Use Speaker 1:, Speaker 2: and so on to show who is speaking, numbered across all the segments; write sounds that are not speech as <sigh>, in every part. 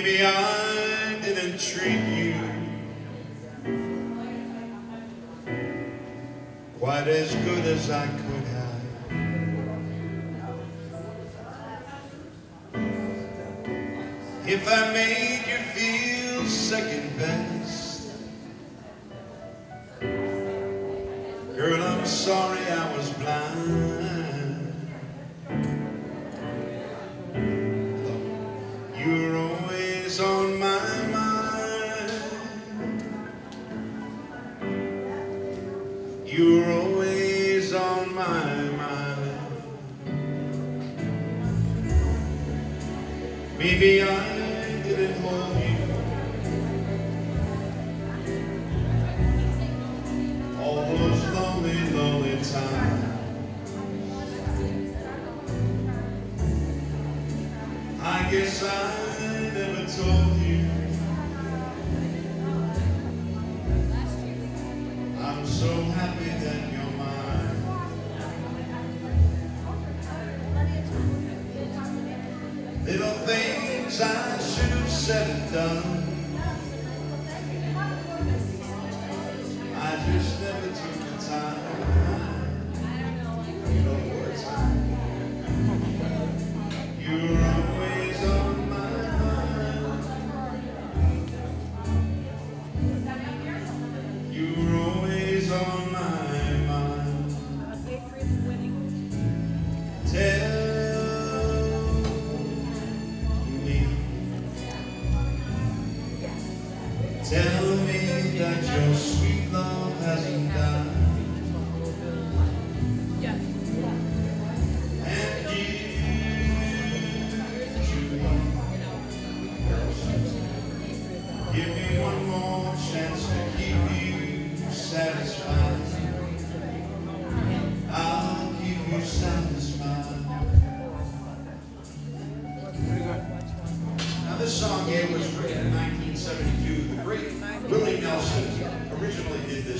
Speaker 1: Maybe I didn't treat you quite as good as I could have. If I made you feel second best, girl, I'm sorry I was blind. You're Hallelujah.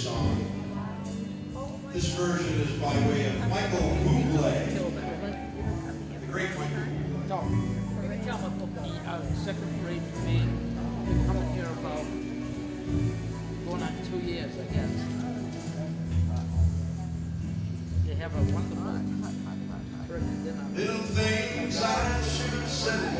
Speaker 1: this song. This version is by way of Michael Bublé, the great Michael Bublé.
Speaker 2: The uh, second-rate man been coming here about going on two years, I guess. They have a wonderful
Speaker 1: Little things I should have said.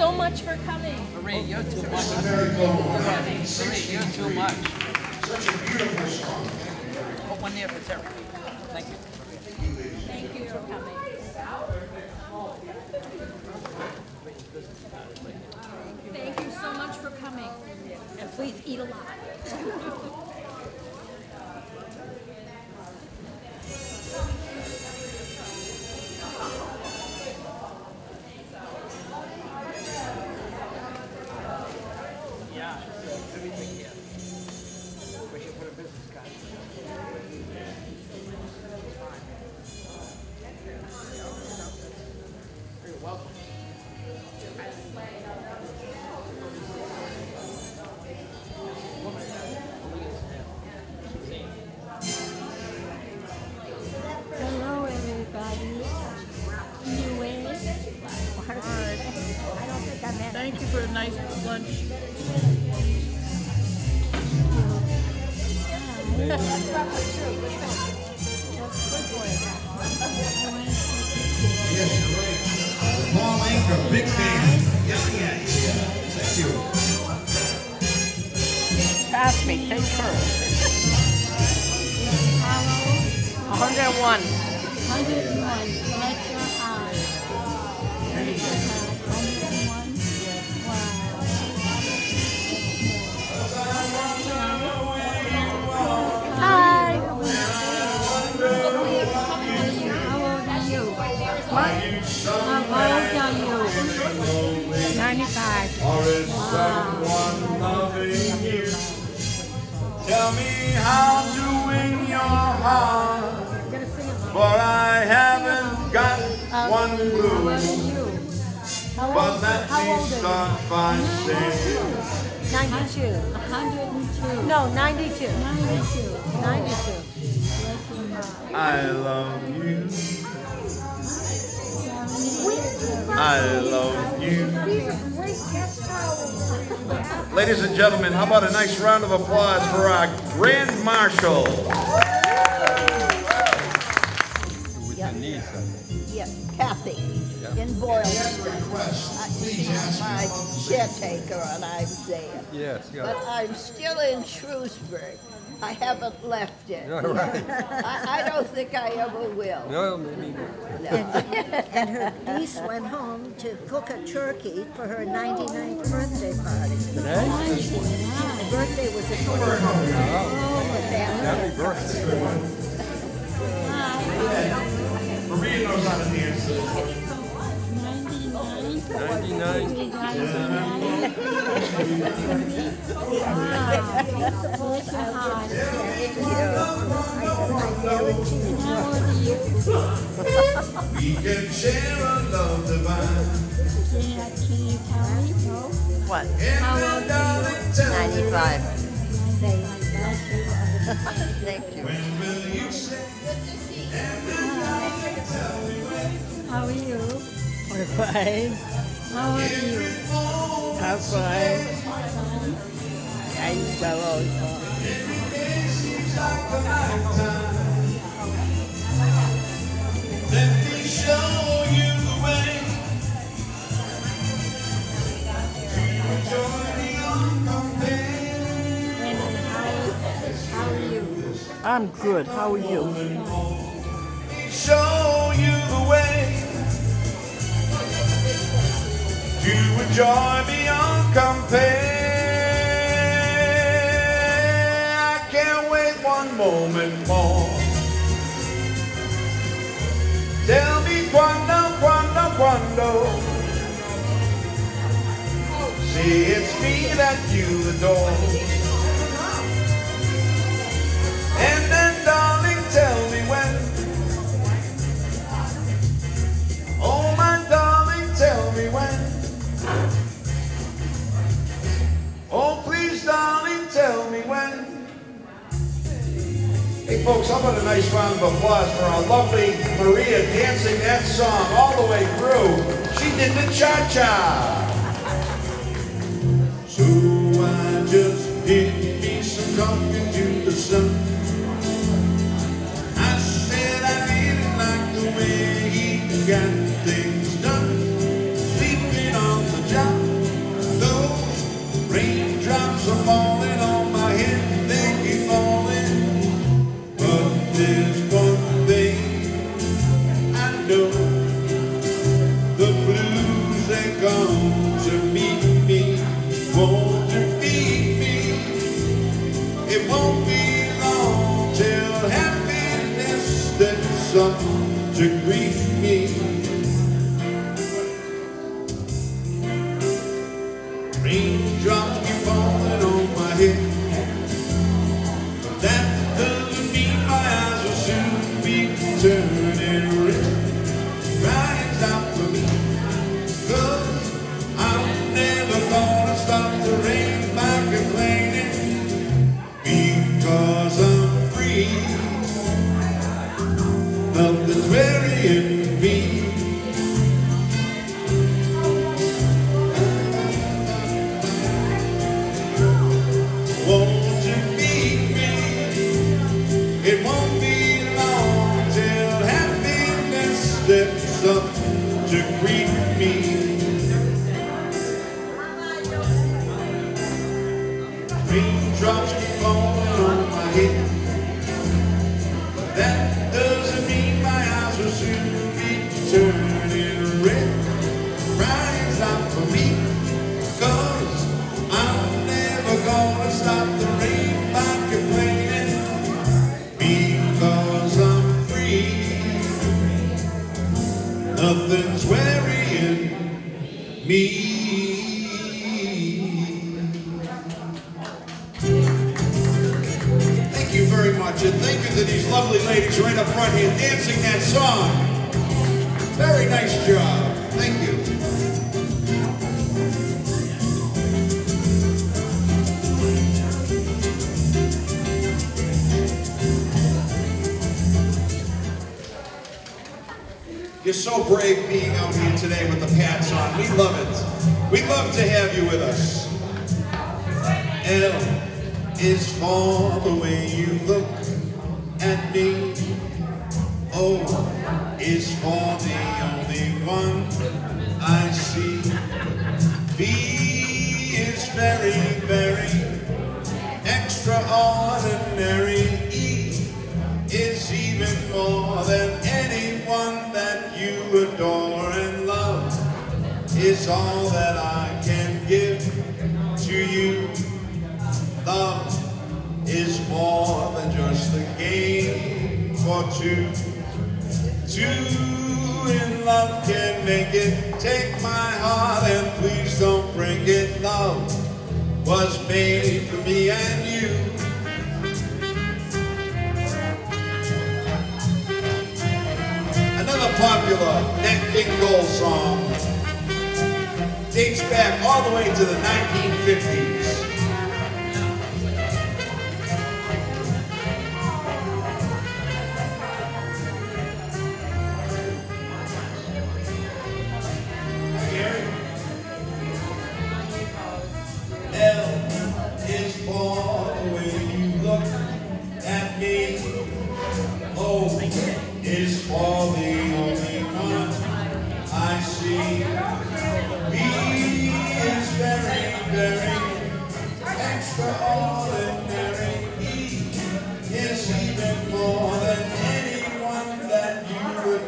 Speaker 1: so
Speaker 3: much for coming.
Speaker 2: Marie, you're too much. Marie, you're too much.
Speaker 1: such a beautiful song.
Speaker 2: Put one there for Terry. Thank you.
Speaker 3: Thank you for coming. Thank you so much for coming. And please eat a lot. <laughs>
Speaker 1: someone loving you? Tell me how to win your heart. For I haven't got one
Speaker 4: How
Speaker 1: clue.
Speaker 4: old are you? How
Speaker 1: But
Speaker 4: old,
Speaker 1: let
Speaker 4: how
Speaker 1: me
Speaker 4: old are
Speaker 1: start by saying,
Speaker 4: 92. 102. No, 92. 92. 92.
Speaker 1: I love you. I love you. Ladies and gentlemen, how about a nice round of applause for our Grand Marshal?
Speaker 5: Yes, Kathy in Boylston. I- uh, She's my caretaker and I'm there.
Speaker 6: Yes,
Speaker 5: But. I'm still in Shrewsbury. I haven't left it.
Speaker 6: All right.
Speaker 5: I, I don't think I ever will.
Speaker 6: No, maybe.
Speaker 7: And her niece went home to cook a turkey for her 99th birthday party.
Speaker 6: Today?
Speaker 7: Her birthday was at home.
Speaker 6: Happy birthday.
Speaker 1: Maria knows how to dance.
Speaker 6: 99.
Speaker 1: we can share a love divine.
Speaker 4: Can you tell me?
Speaker 5: What?
Speaker 4: How
Speaker 5: 95. Thank you.
Speaker 1: When will you say?
Speaker 4: How are you?
Speaker 5: We're fine.
Speaker 4: How are you?
Speaker 5: I'm fine. I know.
Speaker 1: Let me show you the way to joy beyond compare.
Speaker 4: And how, how are you?
Speaker 5: I'm good. How are you?
Speaker 1: Show to a joy beyond compare. I can't wait one moment more. Tell me quando, quando, quando. See, it's me that you adore. Folks, about a nice round of applause for our lovely Maria dancing that song all the way through. She did the cha-cha. So I just did me some talking to the sun. I said I didn't like the way he got things done. Sleeping on the job, those raindrops are falling meet me, to feed me. It won't be long till happiness steps up to greet up to greet You're so brave being out here today with the pants on. We love it. We love to have you with us. L is for the way you look at me. O is for the only one adore and love is all that I can give to you. Love is more than just a game for two. Two in love can make it. Take my heart and please don't break it. Love was made for me and you. Popular Nat King Cole song dates back all the way to the 1950s.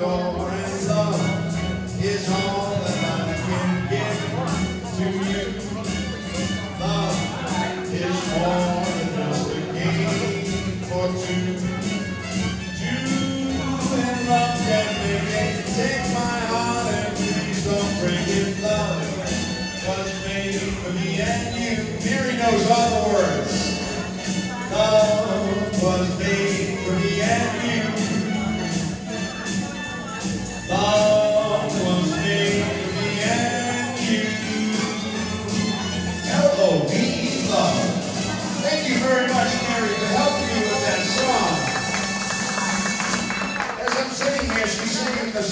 Speaker 1: And love is all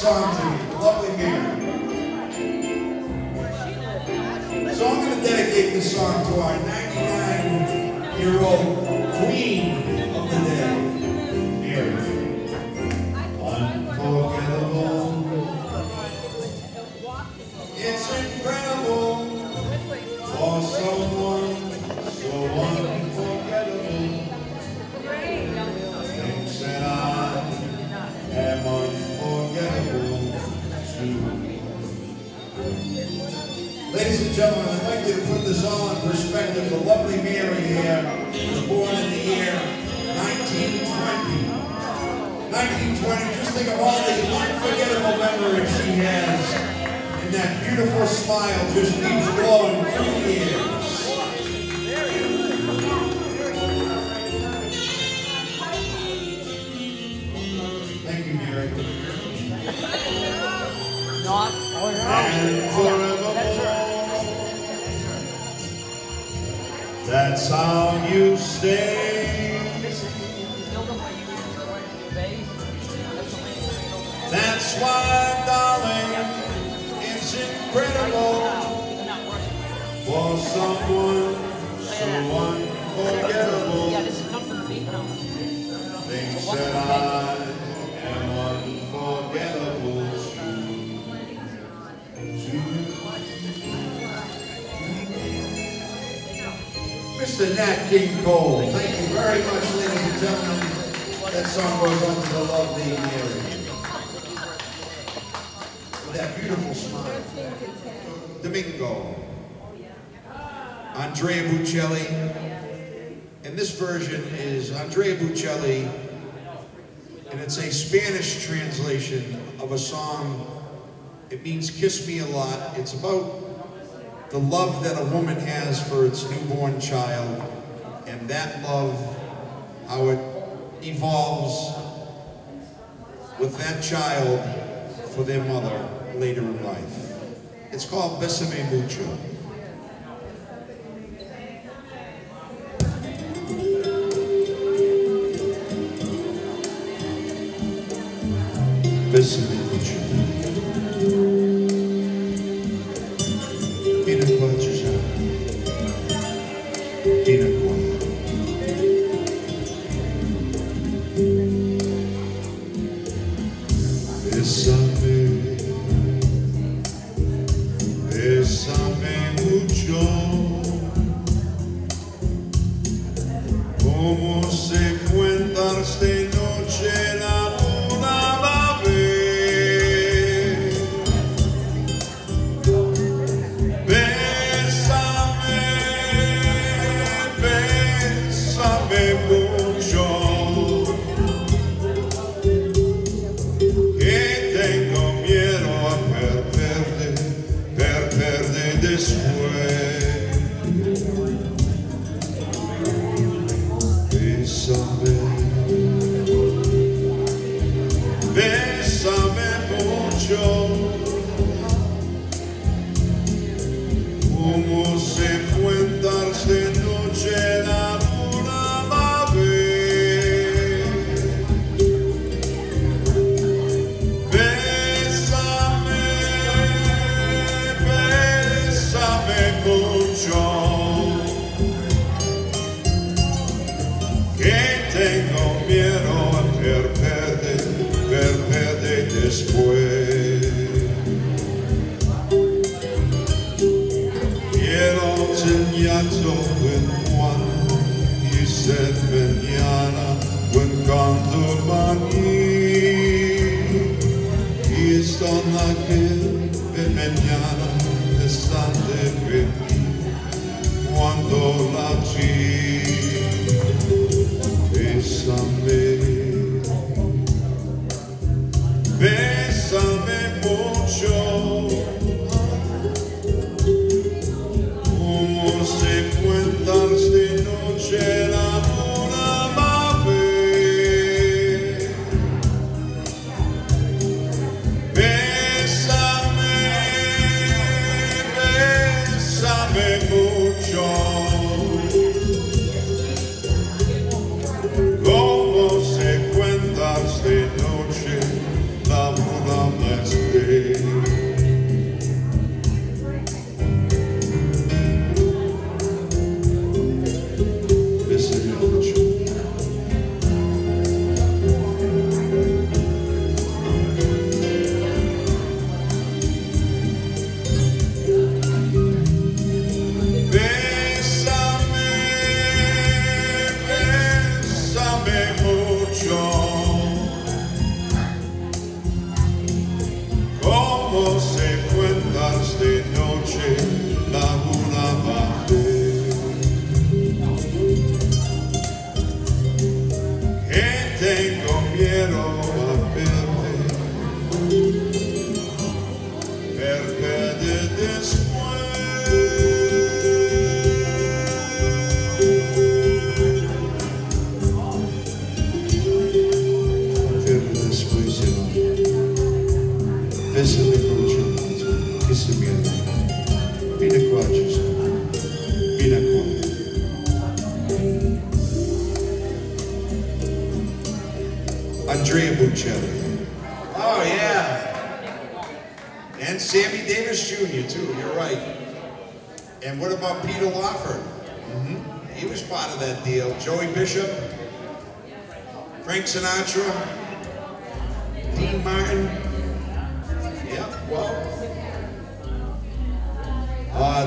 Speaker 1: Sanji, lovely Mary. So I'm going to dedicate this song to our 99-year-old queen of the day, Mary. Unforgettable. It's a gentlemen, I'd like you to put this all in perspective. The lovely Mary here was born in the year 1920. 1920, just think of all the unforgettable memories she has. And that beautiful smile just keeps glowing through the years. That's how you stay. That's why, darling, it's incredible for someone so unforgettable. Mr. Nat King Cole, thank you very much, ladies and gentlemen. That song goes on to the lovely Mary. With that beautiful smile. Domingo. Andrea Bocelli. And this version is Andrea Bocelli, and it's a Spanish translation of a song. It means kiss me a lot. It's about the love that a woman has for its newborn child, and that love, how it evolves with that child for their mother later in life. It's called Besame Mucho. Besame como você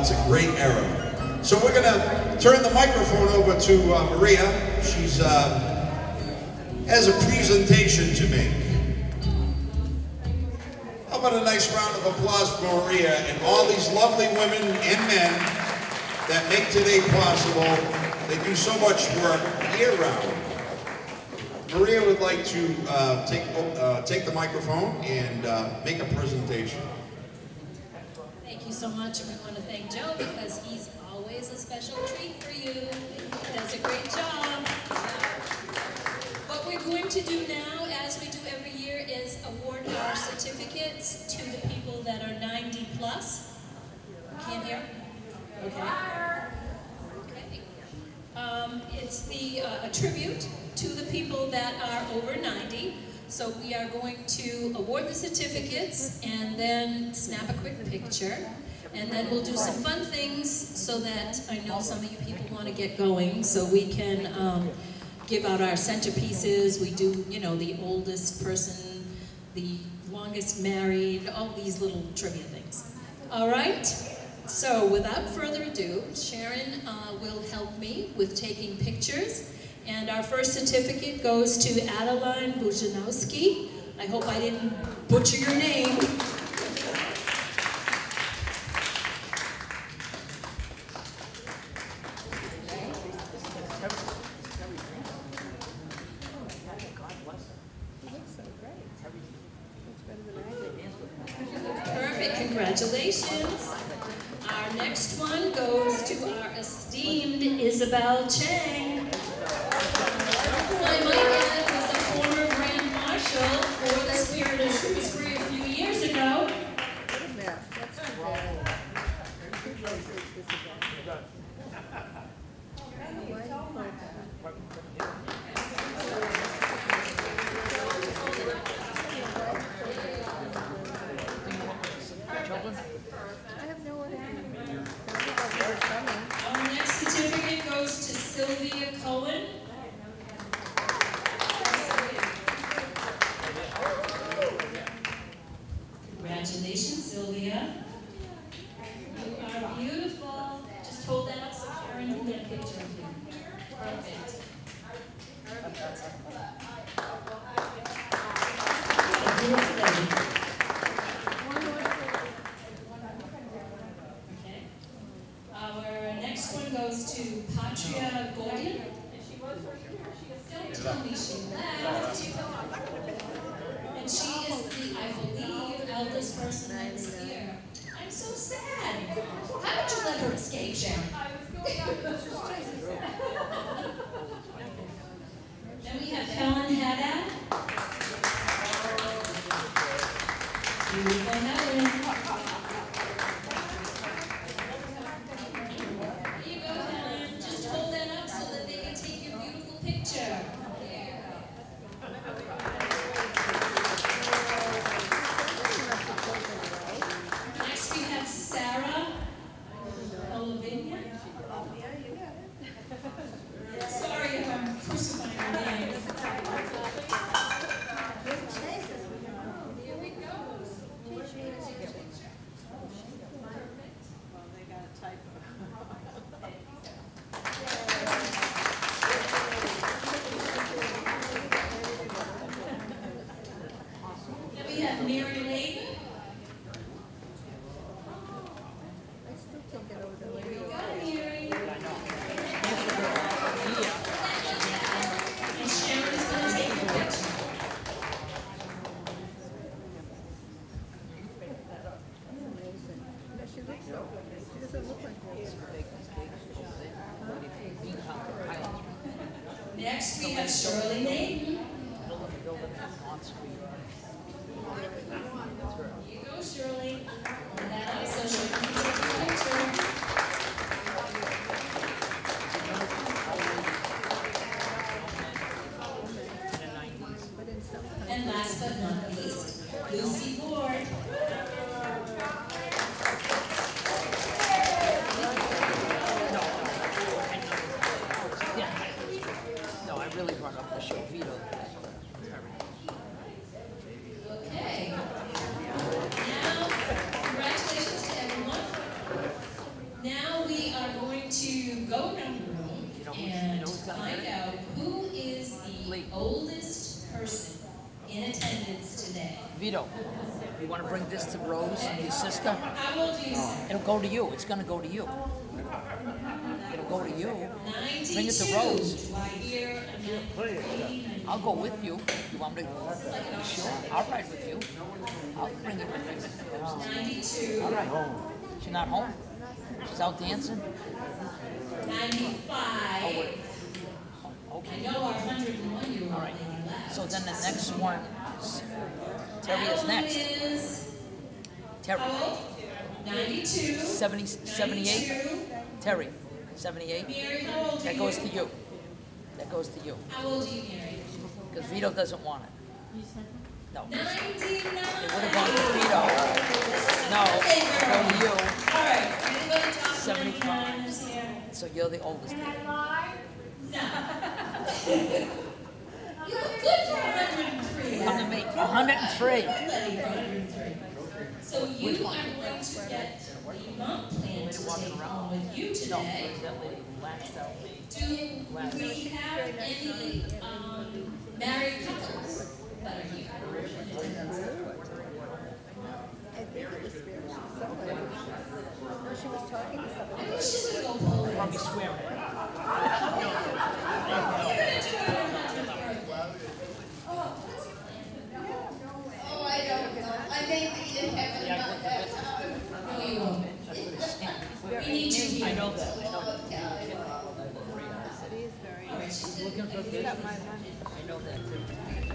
Speaker 1: it's a great era. So we're going to turn the microphone over to uh, Maria. She's uh, has a presentation to make. How about a nice round of applause for Maria and all these lovely women and men that make today possible. They do so much work year round. Maria would like to uh, take, uh, take the microphone and uh, make a presentation.
Speaker 8: So much, and we want to thank Joe because he's always a special treat for you. He does a great job. What we're going to do now, as we do every year, is award our certificates to the people that are 90 plus. Can't hear? Okay. Okay. Um, it's the uh, a tribute to the people that are over 90. So we are going to award the certificates and then snap a quick picture. And then we'll do some fun things so that I know some of you people want to get going so we can um, give out our centerpieces. We do, you know, the oldest person, the longest married, all these little trivia things. All right? So without further ado, Sharon uh, will help me with taking pictures. And our first certificate goes to Adeline Bujanowski. I hope I didn't butcher your name. Perfect, congratulations. Our next one goes to our esteemed Isabel Chang. Who I might add was a former Grand Marshal for the Spirit of Shrewsbury a few years ago. Our next certificate goes to Sylvia Cohen. Congratulations, Sylvia. You are beautiful. Just hold that up so Karen can get a picture of you. Perfect. A beautiful lady. Okay. Our next one goes to Patria Gordon. Don't tell me she left. And she is the, I believe, eldest person that's here. I'm so sad. How did you let her escape, Sharon? And last but not least, Lucy go
Speaker 2: to
Speaker 8: you,
Speaker 2: it's gonna go to you. It'll go to you. Bring it to Rose. I'll go with you. You want me to? Sure, I'll ride with you. I'll bring it with me. All right. She's not home? She's out dancing?
Speaker 8: Ninety-five.
Speaker 2: Okay. All right. So then the next one, Terry is next. Terry,
Speaker 8: how? Ninety-two.
Speaker 2: 70, 78?
Speaker 8: Ninety-two.
Speaker 2: Terry, 78?
Speaker 8: Mary, how old
Speaker 2: That
Speaker 8: you?
Speaker 2: goes to you. That goes to you.
Speaker 8: How old are you, Mary?
Speaker 2: Because Vito doesn't want it. No. 99.
Speaker 8: It
Speaker 2: would have gone to Vito. No,
Speaker 8: Okay,
Speaker 2: it'll go to you.
Speaker 8: All right, anybody top
Speaker 2: 75. So you're the oldest.
Speaker 8: No. <laughs> You look good for a hundred and three.
Speaker 2: Come to me, 103.
Speaker 8: So you are going to get the month plan to take home with you today.
Speaker 2: That lady lashed out me.
Speaker 8: Do we have any, um, married couples that are here? I wish she's gonna go bowling.
Speaker 2: Probably swearing.
Speaker 5: Oh, I don't know. I may be in heaven about that time.
Speaker 8: No, you won't. We need you here.
Speaker 2: I know that, I know that.
Speaker 8: All right, she's
Speaker 2: Looking for this? I know that too.